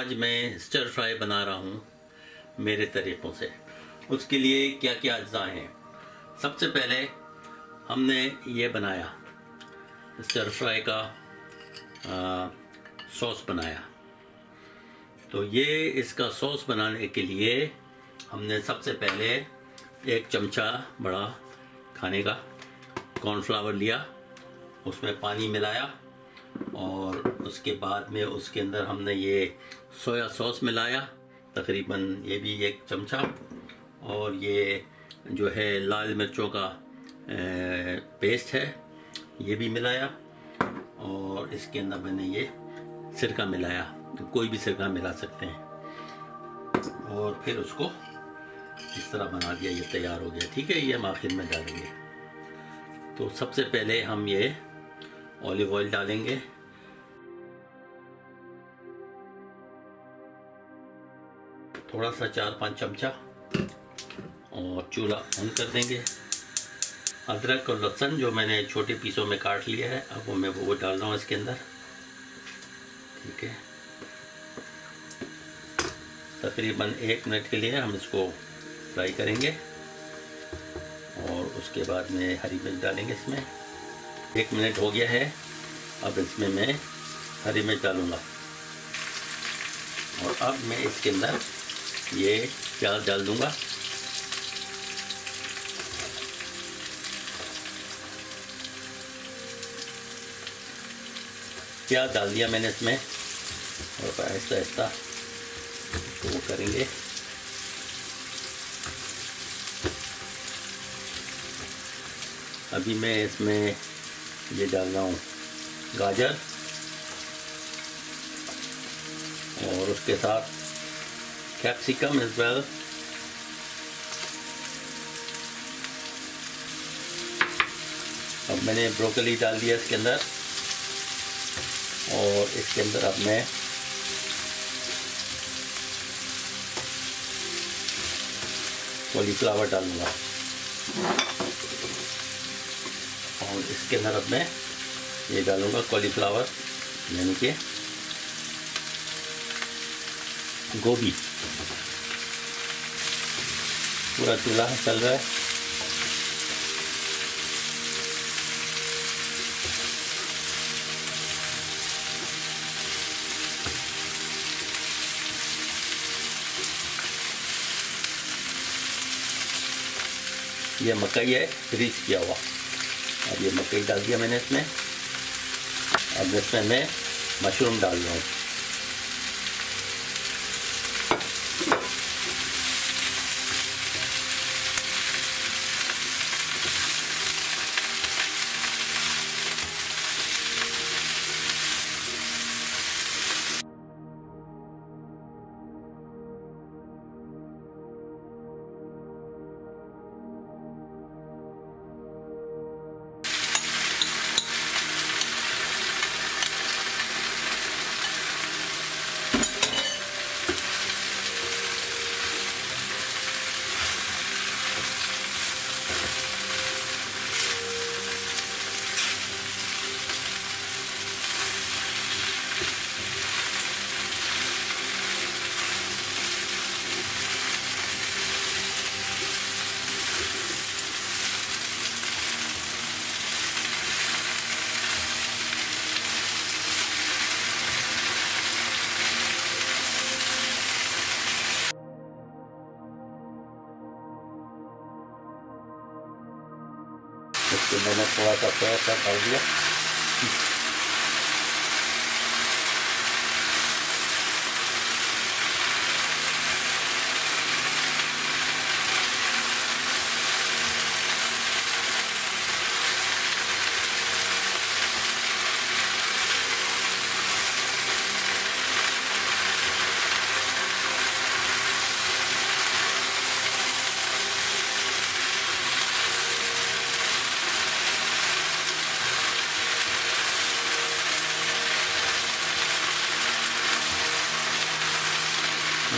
आज मैं stir fry बना रहा हूँ मेरे तरीक़ों से। उसके लिए क्या क्या अज्जा हैं? सबसे पहले हमने ये बनाया स्टर फ्राई का सॉस बनाया। तो ये इसका सॉस बनाने के लिए हमने सबसे पहले एक चमचा बड़ा खाने का कॉर्नफ्लावर लिया, उसमें पानी मिलाया और उसके बाद में उसके अंदर हमने ये सोया सॉस मिलाया, तकरीबन ये भी एक चमचा, और ये जो है लाल मिर्चों का पेस्ट है, ये भी मिलाया, और इसके अंदर मैंने ये सिरका मिलाया तो कोई भी सिरका मिला सकते हैं। और फिर उसको इस तरह बना दिया, ये तैयार हो गया, ठीक है, ये हम आखिर में डालेंगे। तो सबसे पहले हम ये ऑलिव ऑयल डालेंगे थोड़ा सा चार पाँच चमचा और चूल्हा ऑन कर देंगे। अदरक और लहसुन जो मैंने छोटे पीसों में काट लिया है, अब वो मैं वो डाल रहा हूँ इसके अंदर। ठीक है। तकरीबन एक मिनट के लिए हम इसको फ्राई करेंगे और उसके बाद में हरी मिर्च डालेंगे इसमें। एक मिनट हो गया है, अब इसमें मैं हरी मिर्च डालूँगा। और अब मैं इसके अंदर ये प्याज डाल दूँगा? प्याज डाल दिया मैंने इसमें? और आहिस्ता ऐसा। तो वो करेंगे। अभी मैं इसमें ये डाल रहा हूँ गाजर। और उसके साथ कैप्सिकम इज़ वेल अब मैंने ब्रोकली डाल दिया इसके अंदर। और इसके अंदर अब मैं कॉलीफ्लावर डालूँगा। और इसके अंदर अब मैं ये डालूँगा कॉलीफ्लावर यानी कि गोभी। पूरा चूल्हा चल रहा है। ये मकई है फ्रीज किया हुआ। अब ये मकई डाल दिया मैंने इसमें। अब इसमें मैं मशरूम डाल रहा हूँ। इसके मैंने थोड़ा सा सोया सॉस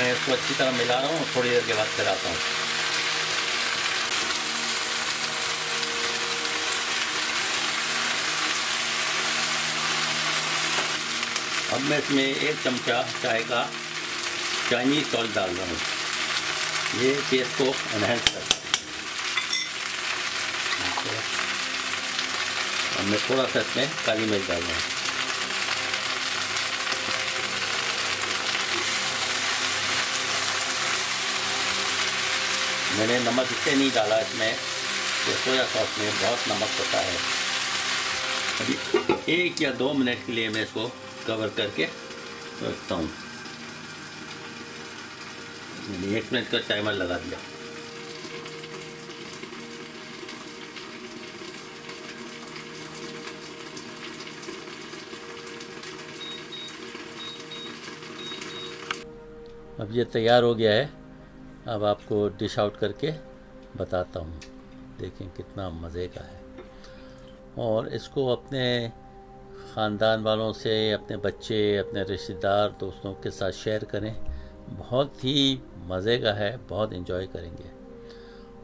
मैं इसको अच्छी तरह मिला रहा हूँ, थोड़ी देर के बाद फिर आता हूँ। अब मैं इसमें एक चमचा चाय का चाइनीज़ सॉल्ट डाल रहा हूँ। ये टेस्ट को एनहेंस अब मैं थोड़ा सा इसमें काली मिर्च डाल रहा हूँ। मैंने नमक इससे नहीं डाला, इसमें ये सोया सॉस में बहुत नमक होता है। अभी एक या दो मिनट के लिए मैं इसको कवर करके रखता हूँ। मैंने एक मिनट का टाइमर लगा दिया। अब ये तैयार हो गया है। अब आपको डिश आउट करके बताता हूँ। देखें कितना मज़े का है। और इसको अपने ख़ानदान वालों से, अपने बच्चे, अपने रिश्तेदार, दोस्तों के साथ शेयर करें। बहुत ही मज़े का है, बहुत इन्जॉय करेंगे।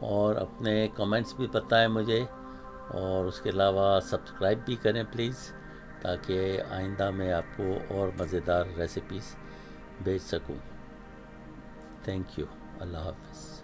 और अपने कमेंट्स भी बताएँ मुझे। और उसके अलावा सब्सक्राइब भी करें प्लीज़ ताकि आइंदा मैं आपको और मज़ेदार रेसिपीज़ भेज सकूँ। Thank you Allah Hafiz